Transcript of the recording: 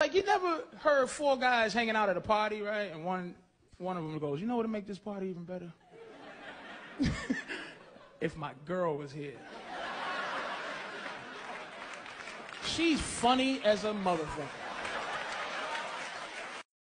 Like you never heard four guys hanging out at a party, right? And one one of them goes, "You know what would make this party even better? if my girl was here. She's funny as a motherfucker."